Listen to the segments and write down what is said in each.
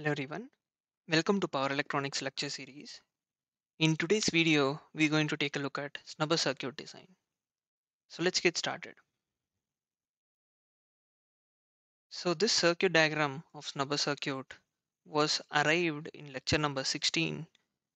Hello everyone, welcome to Power Electronics lecture series. In today's video, we're going to take a look at snubber circuit design. So let's get started. So this circuit diagram of snubber circuit was arrived in lecture number 16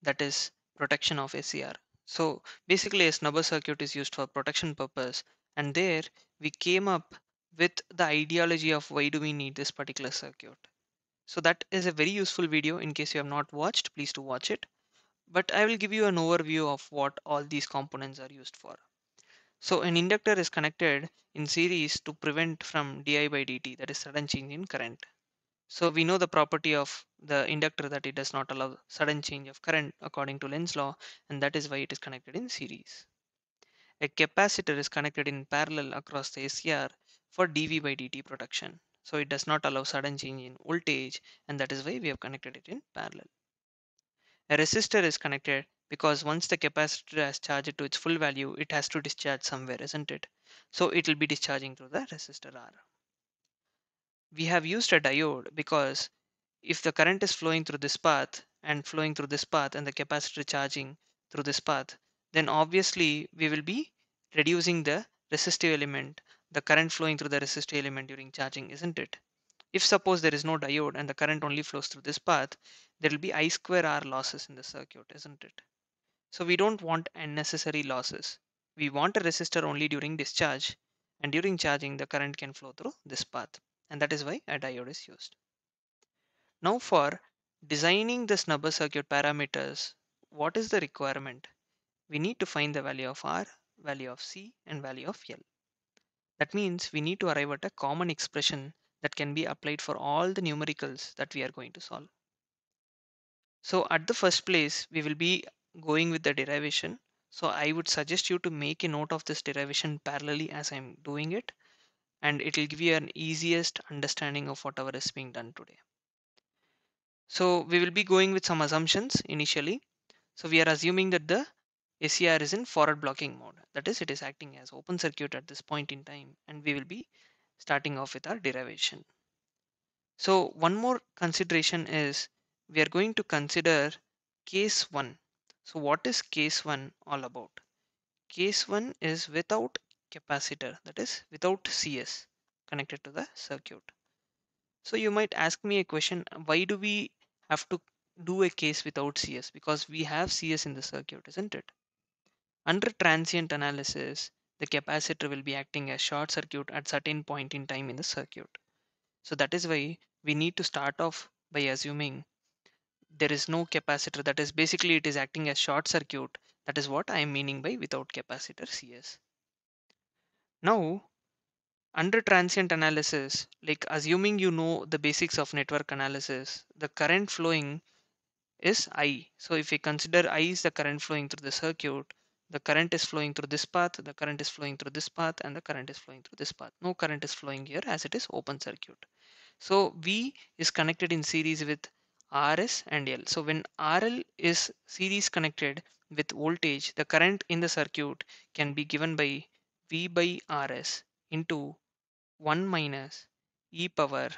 that is protection of SCR. So basically a snubber circuit is used for protection purpose and there we came up with the ideology of why do we need this particular circuit. So that is a very useful video in case you have not watched, please do watch it. But I will give you an overview of what all these components are used for. So an inductor is connected in series to prevent from di by dt, that is sudden change in current. So we know the property of the inductor that it does not allow sudden change of current according to Lenz's law, and that is why it is connected in series. A capacitor is connected in parallel across the SCR for dV by dt protection. So it does not allow sudden change in voltage and that is why we have connected it in parallel. A resistor is connected because once the capacitor has charged to its full value, it has to discharge somewhere, isn't it? So it will be discharging through the resistor R. We have used a diode because if the current is flowing through this path and flowing through this path and the capacitor charging through this path, then obviously we will be reducing the resistive element, the current flowing through the resistor element during charging, isn't it? If suppose there is no diode and the current only flows through this path, there will be I square R losses in the circuit, isn't it? So we don't want unnecessary losses. We want a resistor only during discharge and during charging the current can flow through this path and that is why a diode is used. Now for designing the snubber circuit parameters, what is the requirement? We need to find the value of R, value of C and value of L. That means we need to arrive at a common expression that can be applied for all the numericals that we are going to solve. So at the first place, we will be going with the derivation. So I would suggest you to make a note of this derivation parallelly as I'm doing it. And it will give you an easiest understanding of whatever is being done today. So we will be going with some assumptions initially. So we are assuming that the SCR is in forward blocking mode. That is, it is acting as open circuit at this point in time. And we will be starting off with our derivation. So one more consideration is we are going to consider case 1. So what is case 1 all about? Case 1 is without capacitor that is without CS connected to the circuit. So you might ask me a question why do we have to do a case without CS because we have CS in the circuit isn't it? Under transient analysis the capacitor will be acting as short circuit at certain point in time in the circuit. So that is why we need to start off by assuming there is no capacitor that is basically it is acting as short circuit that is what I am meaning by without capacitor CS. Now under transient analysis like assuming you know the basics of network analysis the current flowing is I. So if we consider I is the current flowing through the circuit the current is flowing through this path the current is flowing through this path and the current is flowing through this path no current is flowing here as it is open circuit so V is connected in series with RS and L. So when RL is series connected with voltage, the current in the circuit can be given by V by RS into 1 minus e power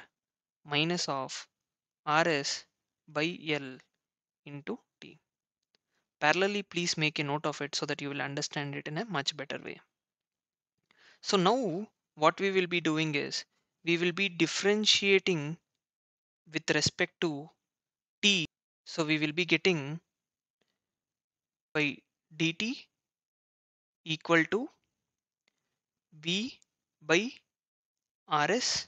minus of RS by L into. Parallelly, please make a note of it so that you will understand it in a much better way. So now what we will be doing is we will be differentiating with respect to t. So we will be getting by dt equal to v by rs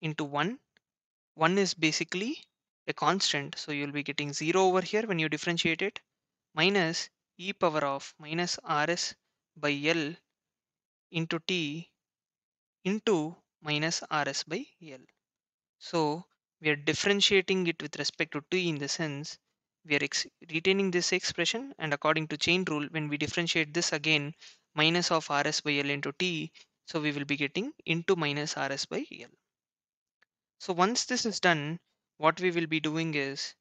into 1. 1 is basically a constant. So you'll be getting 0 over here when you differentiate it minus e power of minus rs by l into t into minus rs by l. So we are differentiating it with respect to t in the sense we are retaining this expression and according to chain rule when we differentiate this again minus of rs by l into t so we will be getting into minus rs by l. So once this is done what we will be doing is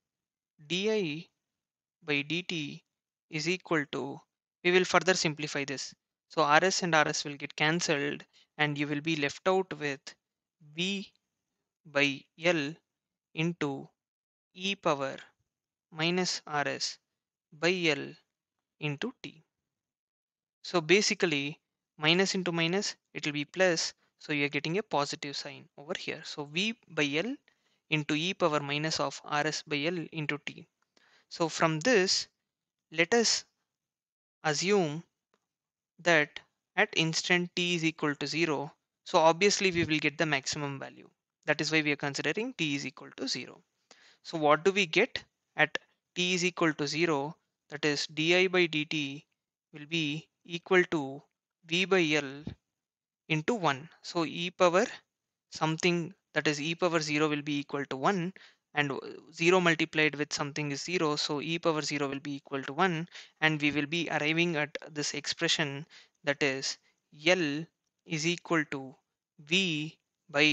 di by dt is equal to we will further simplify this so rs and rs will get cancelled and you will be left out with v by l into e power minus rs by L into T. So basically minus into minus it will be plus so you are getting a positive sign over here. So V by L into e power minus of Rs by L into T. So from this let us assume that at instant t is equal to 0 so obviously we will get the maximum value. That is why we are considering t is equal to 0 so what do we get? At t is equal to 0 that is di by dt will be equal to v by l into 1 so e power something that is e power 0 will be equal to 1 and 0 multiplied with something is 0 so e power 0 will be equal to 1 and we will be arriving at this expression that is L is equal to V by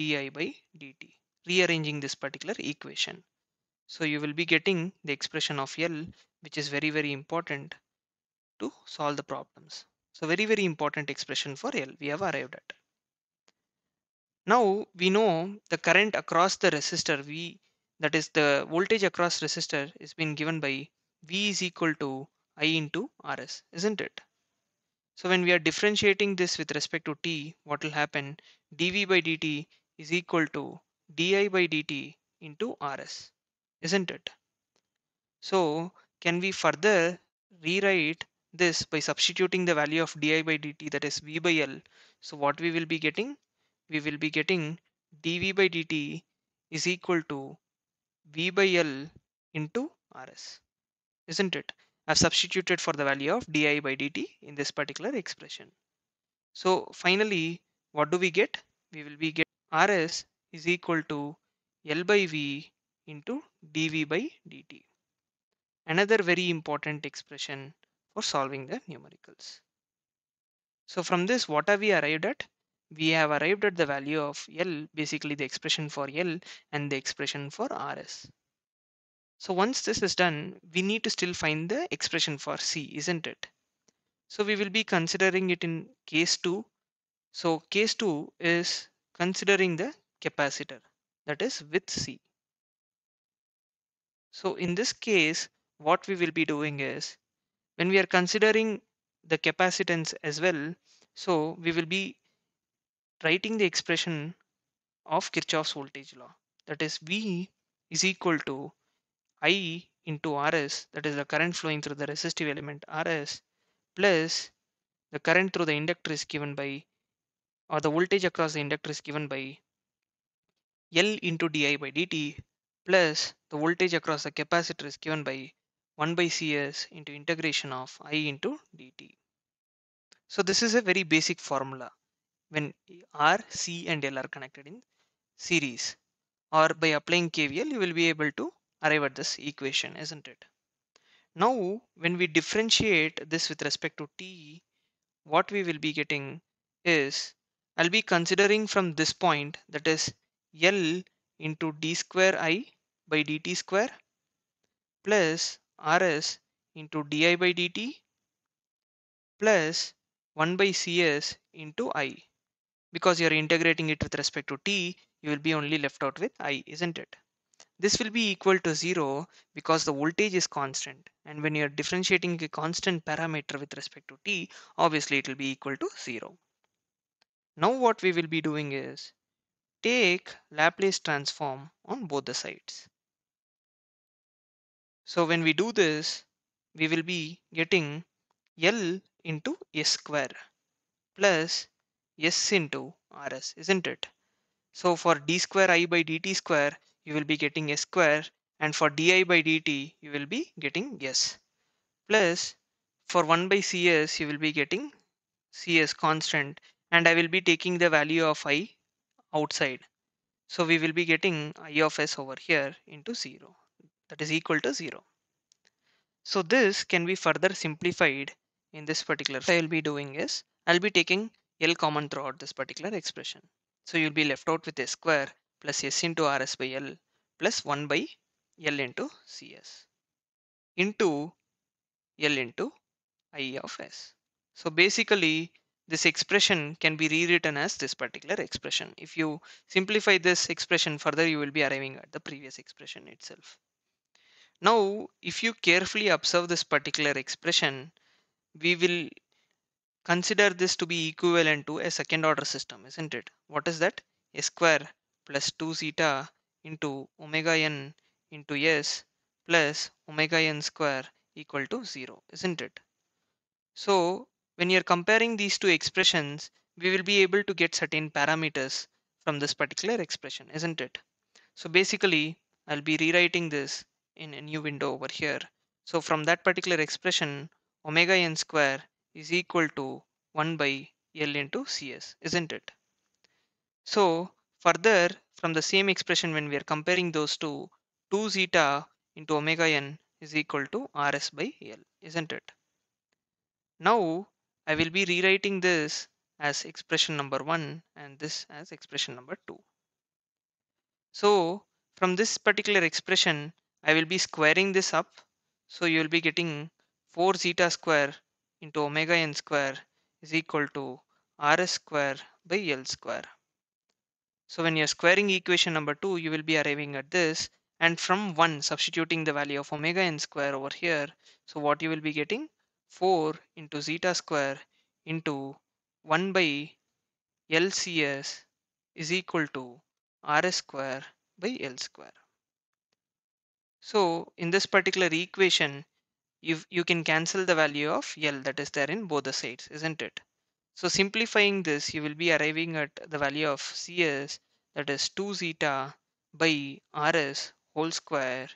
di by dt rearranging this particular equation. So you will be getting the expression of L which is very very important to solve the problems. So very very important expression for L we have arrived at now we know the current across the resistor V that is the voltage across resistor is being given by V is equal to I into Rs isn't it? So when we are differentiating this with respect to t what will happen dV by dt is equal to di by dt into Rs isn't it? So can we further rewrite this by substituting the value of di by dt that is V by L so what we will be getting we will be getting dv by dt is equal to v by L into Rs isn't it? I've substituted for the value of di by dt in this particular expression. So finally what do we get? We will be get Rs is equal to L by V into dv by dt. Another very important expression for solving the numericals. So from this what have we arrived at we have arrived at the value of L, basically the expression for L and the expression for RS. So once this is done, we need to still find the expression for C, isn't it? So we will be considering it in case 2. So case 2 is considering the capacitor that is with C. So in this case, what we will be doing is when we are considering the capacitance as well, so we will be writing the expression of Kirchhoff's voltage law that is V is equal to I into Rs that is the current flowing through the resistive element Rs plus the current through the inductor is given by or the voltage across the inductor is given by L into di by dt plus the voltage across the capacitor is given by 1 by Cs into integration of I into dt. So this is a very basic formula when R, C and L are connected in series or by applying KVL you will be able to arrive at this equation isn't it? Now when we differentiate this with respect to T what we will be getting is I'll be considering from this point that is L into d square I by dt square plus Rs into di by dt plus 1 by Cs into I because you're integrating it with respect to t, you will be only left out with i, isn't it? This will be equal to 0 because the voltage is constant and when you're differentiating a constant parameter with respect to t, obviously it will be equal to 0. Now what we will be doing is take Laplace transform on both the sides. So when we do this, we will be getting L into S square plus S into Rs, isn't it? So for d square i by dt square, you will be getting s square and for di by dt, you will be getting s. Plus for 1 by cs, you will be getting cs constant and I will be taking the value of i outside. So we will be getting i of s over here into 0 that is equal to 0. So this can be further simplified in this particular. I will be doing is I'll be taking L common throughout this particular expression. So you'll be left out with S square plus S into Rs by L plus 1 by L into Cs into L into I of S. So basically this expression can be rewritten as this particular expression. If you simplify this expression further, you will be arriving at the previous expression itself. Now, if you carefully observe this particular expression, we will consider this to be equivalent to a second order system, isn't it? What is that? A square plus 2 zeta into omega n into s plus omega n square equal to 0, isn't it? So when you're comparing these two expressions, we will be able to get certain parameters from this particular expression, isn't it? So basically, I'll be rewriting this in a new window over here. So from that particular expression, omega n square is equal to 1 by L into CS, isn't it? So further from the same expression when we are comparing those two, 2 zeta into omega n is equal to Rs by L, isn't it? Now I will be rewriting this as expression number 1 and this as expression number 2. So from this particular expression, I will be squaring this up. So you will be getting 4 zeta square into omega n square is equal to rs square by L square. So when you're squaring equation number 2, you will be arriving at this and from 1 substituting the value of omega n square over here. So what you will be getting 4 into zeta square into 1 by LCS is equal to RS square by L square. So in this particular equation, you you can cancel the value of L that is there in both the sides, isn't it? So simplifying this, you will be arriving at the value of CS that is 2 zeta by RS whole square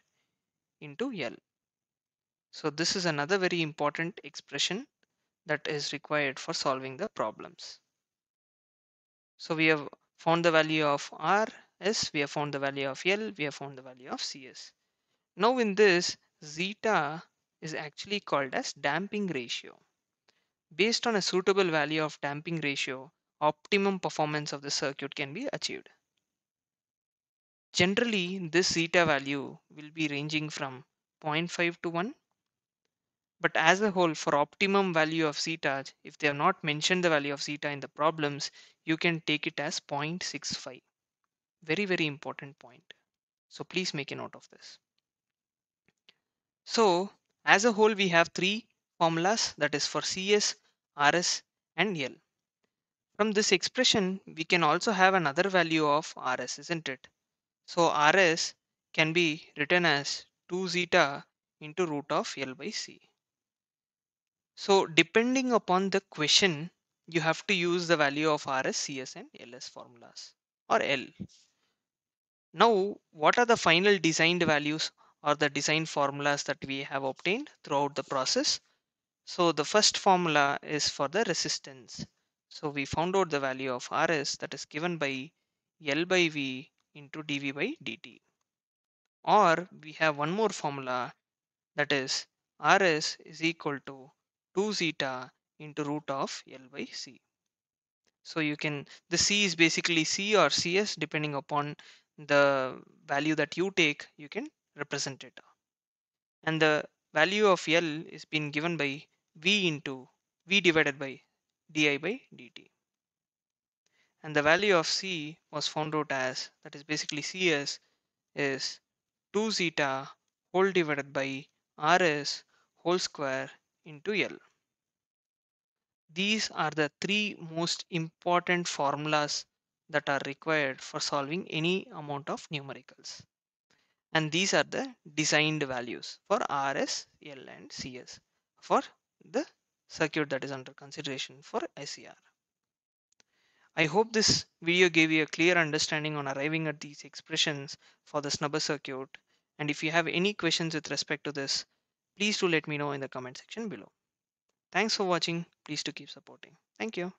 into L. So this is another very important expression that is required for solving the problems. So we have found the value of Rs, we have found the value of L, we have found the value of Cs. Now in this, zeta is actually called as damping ratio. Based on a suitable value of damping ratio, optimum performance of the circuit can be achieved. Generally, this zeta value will be ranging from 0.5 to 1 but as a whole, for optimum value of zeta, if they have not mentioned the value of zeta in the problems, you can take it as 0.65. Very, very important point. So please make a note of this. So as a whole, we have three formulas that is for CS, RS and L. From this expression, we can also have another value of RS, isn't it? So RS can be written as 2 zeta into root of L by C. So depending upon the question, you have to use the value of RS, CS and LS formulas or L. Now, what are the final designed values or the design formulas that we have obtained throughout the process? So the first formula is for the resistance. So we found out the value of RS that is given by L by V into dV by dt. Or we have one more formula that is RS is equal to 2 zeta into root of L by C. So you can, the C is basically C or CS depending upon the value that you take, you can represent. And the value of L is being given by V into V divided by di by dt. And the value of C was found out as, that is basically CS is 2 zeta whole divided by RS whole square into L. These are the three most important formulas that are required for solving any amount of numericals. And these are the designed values for RS, L and CS for the circuit that is under consideration for SCR. I hope this video gave you a clear understanding on arriving at these expressions for the snubber circuit. And if you have any questions with respect to this, please do let me know in the comment section below. Thanks for watching. Please do keep supporting. Thank you.